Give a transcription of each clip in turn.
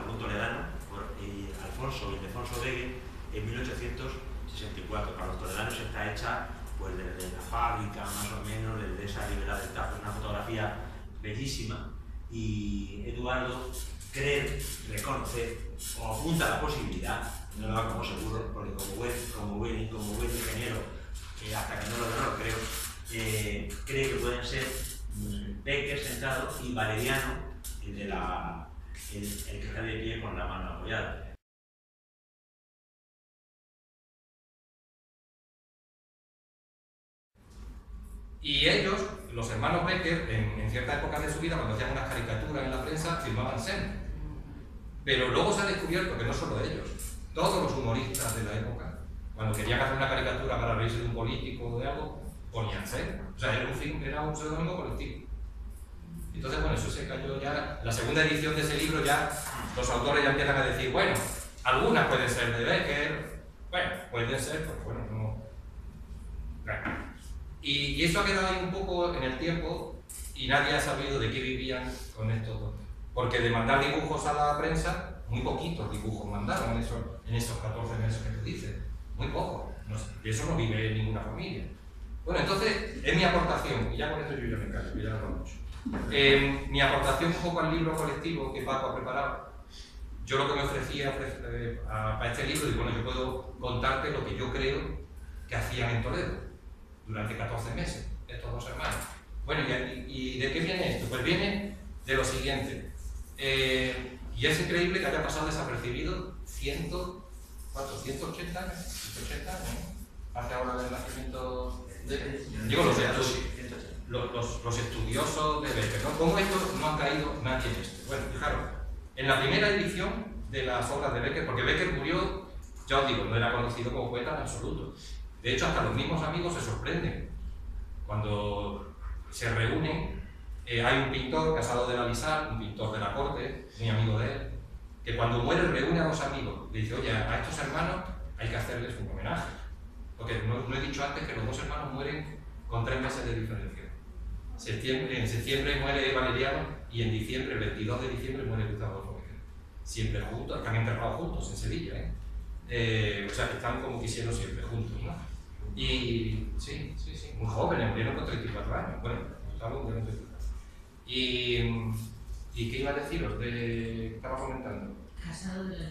por un toledano, por eh, Alfonso Ildefonso Begue, en 1864. Para los toledanos está hecha pues desde la fábrica, más o menos, desde esa ribera del Tajo. Una fotografía bellísima y Eduardo cree, reconoce o apunta la posibilidad, no lo hago como seguro, porque como buen, como buen, como buen ingeniero, eh, hasta que no lo veo, creo, eh, cree que pueden ser mm, Becker sentado y Valeriano, de la, el, el que está de pie con la mano apoyada. Y ellos, los hermanos Becker, en, en cierta época de su vida, cuando hacían unas caricaturas en la prensa, firmaban SEM. Pero luego se ha descubierto que no solo ellos, todos los humoristas de la época, cuando querían hacer una caricatura para reírse de un político o de algo, ponían SEM. O sea, era un, era un pseudónimo colectivo. Entonces, bueno, eso se cayó ya. La segunda edición de ese libro ya los autores ya empiezan a decir, bueno, algunas pueden ser de Becker, bueno, pueden ser, pues bueno, no. Y, eso ha quedado ahí un poco en el tiempo y nadie ha sabido de qué vivían con estos dos. Porque de mandar dibujos a la prensa, muy poquitos dibujos mandaron en esos, en esos 14 meses que tú dices. Muy poco. No eso no vive ninguna familia. Bueno, entonces, es mi aportación, y ya con esto yo ya me callo, ya no mucho. Eh, mi aportación un poco al libro colectivo que Paco ha preparado, yo lo que me ofrecía ofrece, eh, a, a, este libro, y bueno, yo puedo contarte lo que yo creo que hacían en Toledo durante 14 meses, estos dos hermanos. Bueno, ¿y, y de qué viene esto? Pues viene de lo siguiente. Eh, y es increíble que haya pasado desapercibido 100, 480 años, 180 años, hace ahora del nacimiento de... Digo, los, los, los, los estudiosos de Becker, ¿no? ¿Cómo estos no han caído nadie en esto? Bueno, fijaros, en la primera edición de las obras de Becker, porque Becker murió, ya os digo, no era conocido como poeta en absoluto, de hecho, hasta los mismos amigos se sorprenden. Cuando se reúnen, eh, hay un pintor, Casado de la Lizar, un pintor de la corte, muy amigo de él, que cuando muere reúne a dos amigos. Le dice, oye, a estos hermanos hay que hacerles un homenaje. Porque no he dicho antes que los dos hermanos mueren con tres meses de diferencia. Septiembre, en septiembre muere Valeriano y en diciembre, el 22 de diciembre, muere Gustavo Adolfo Siempre juntos, están enterrados juntos en Sevilla. ¿eh? Eh, o sea, que están como quisieron siempre juntos. ¿no? Y sí, sí, sí, muy joven, murieron con 34 años. Bueno, estaba un 34. Y, ¿Y qué iba a deciros? De, estaba comentando. Casado de la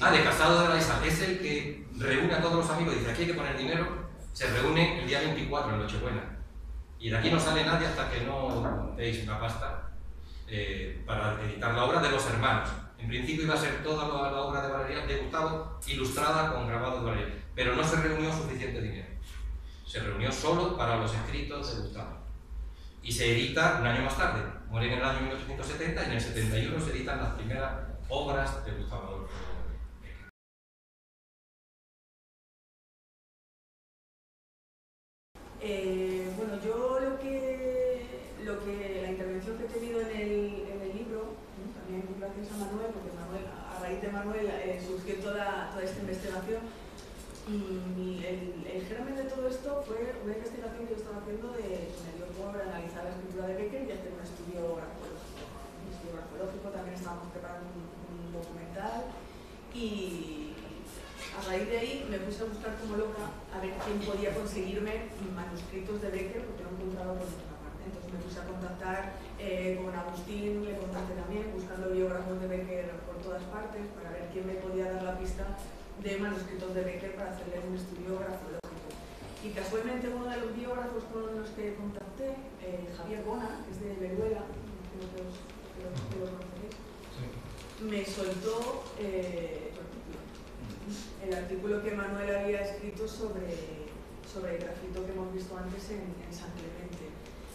Ah, de Casado de la Isa. Es el que reúne a todos los amigos y dice, aquí hay que poner dinero. Se reúne el día 24, en Nochebuena. Y de aquí no sale nadie hasta que no deis una pasta eh, para editar la obra de los hermanos. En principio iba a ser toda la, obra de Valeria, de Gustavo, ilustrada con grabados de Valeria pero no se reunió suficiente dinero. Se reunió solo para los escritos de Gustavo. Y se edita un año más tarde. Muere en el año 1870 y en el 71 se editan las primeras obras de Gustavo Adolfo. Eh, bueno, yo lo que, lo que, la intervención que he tenido en el, en el libro, también gracias a Manuel, porque Manuel, a raíz de Manuel eh, surgió toda, toda esta investigación, y el, el, germen de todo esto fue una investigación que yo estaba haciendo de, me dio por analizar la escritura de Becker y hacer un estudio grafológico. Un estudio grafológico, también estábamos preparando un, documental y a raíz de ahí me puse a buscar como loca a ver quién podía conseguirme manuscritos de Becker porque no encontraba por ninguna parte. Entonces me puse a contactar eh, con Agustín, le contacté también, buscando biógrafos de Becker por todas partes para ver quién me podía dar la pista de manuscritos de Becker para hacerle un estudio grafológico. Y casualmente uno de los biógrafos con los que contacté, eh, Javier Bona, que es de Veruela, creo que os, creo que lo conoceréis, me soltó eh, el artículo que Manuel había escrito sobre, sobre el grafito que hemos visto antes en, en San Clemente.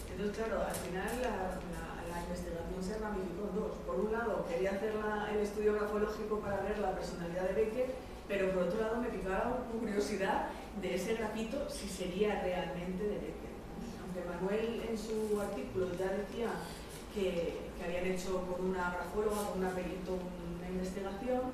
Entonces, claro, al final la, la, la, investigación se ramificó en dos. Por un lado, quería hacer la, el estudio grafológico para ver la personalidad de Becker pero por otro lado me picaba curiosidad de ese grafito si sería realmente de Becker. Aunque Manuel en su artículo ya decía que, que habían hecho con una grafóloga, con una perito, una investigación,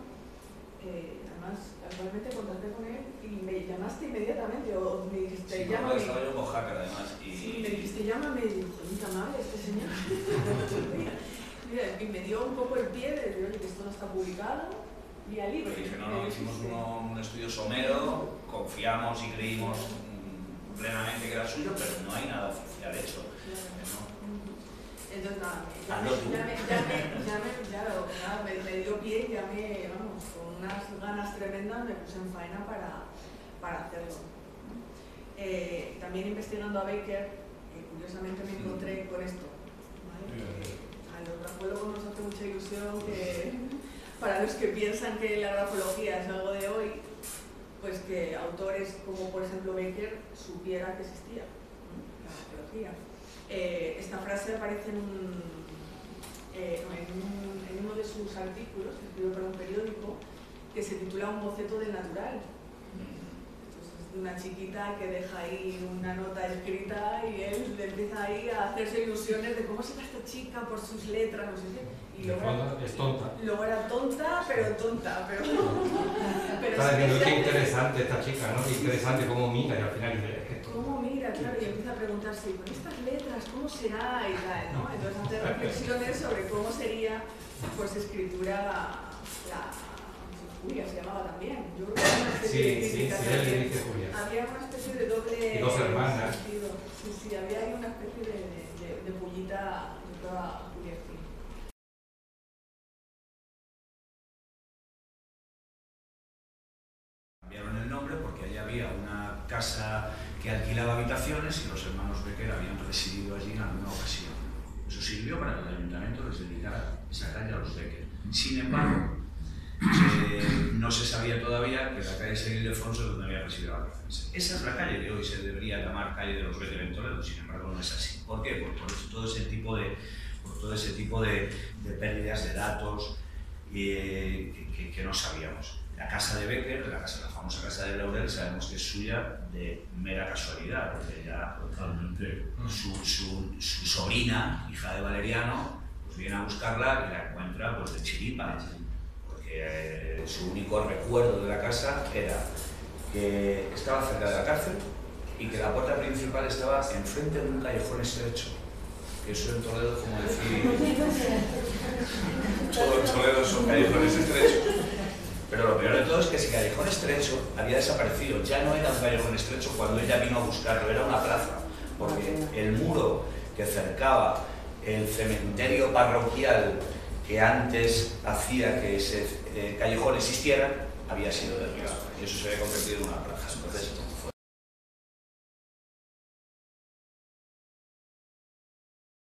eh, además casualmente contacté con él y me llamaste inmediatamente o me dijiste, sí, llámame. estaba yo con hacker además. Y... Sí, me dijiste, llámame y dijo, nunca amable este señor. y me dio un poco el pie de decir, que esto no está publicado, vía libre. Dije, no, no, hicimos un estudio somero, confiamos y creímos mm, plenamente que era suyo, pero no hay nada oficial hecho. Entonces, nada, ya me, ya me, ya me, ya me, claro, nada, me, me, dio pie y ya me, vamos, con unas ganas tremendas me puse en faena para, para hacerlo. Eh, también investigando a Baker, curiosamente me encontré con esto. ¿vale? A los grafólogos nos hace mucha ilusión que, para los que piensan que la grafología es algo de hoy, pues que autores como por ejemplo Baker supiera que existía la grafología. Eh, esta frase aparece eh, en, un, en, uno de sus artículos, escrito para un periódico, que se titula Un boceto del natural. Una chiquita que deja ahí una nota escrita y él empieza ahí a hacerse ilusiones de cómo será esta chica por sus letras, no sé qué. Y luego era, es tonta. Luego era tonta, pero tonta. Pero, pero ¿Sabes? Sí, qué interesante esta chica, ¿no? Qué interesante cómo mira y al final dice, ¿Cómo mira? Claro, y empieza a preguntarse, ¿y con estas letras cómo será? Y tal, ¿no? Entonces hace reflexiones sobre cómo sería, pues, escritura la... Julia se llamaba también. Yo creo que había una especie sí, de sí, sí, él le dice Julia. Había una especie de doble... Y dos hermanas. Sentido. Sí, sí, había ahí una especie de, de, de pullita de toda Julia Cambiaron el nombre porque allí había una casa que alquilaba habitaciones y los hermanos Becker habían residido allí en alguna ocasión. Eso sirvió para que el ayuntamiento les dedicara esa calle a los Becker. Sin embargo, eh, no se sabía todavía que la calle Seguil de Fonso es donde había residido la Esa es la calle que hoy se debería llamar calle de los Becker en Toledo, sin embargo no es así. ¿Por qué? Por, por todo ese tipo de, por todo ese tipo de, de pérdidas de datos eh, que, que no sabíamos. La casa de Becker, la, casa, la famosa casa de Laurel, sabemos que es suya de mera casualidad, porque ya Totalmente. su, su, su, sobrina, hija de Valeriano, pues viene a buscarla y la encuentra pues, de chiripa, eh, su único recuerdo de la casa era que estaba cerca de la cárcel y que la puerta principal estaba enfrente de un callejón estrecho. Que eso en Toledo, como decir, todo en Toledo son callejones estrechos. Pero lo peor de todo es que ese callejón estrecho había desaparecido. Ya no era un callejón estrecho cuando ella vino a buscarlo, era una plaza. Porque el muro que cercaba el cementerio parroquial que antes hacía que ese eh, callejón existiera había sido derribado. Y eso se había convertido en una plaza.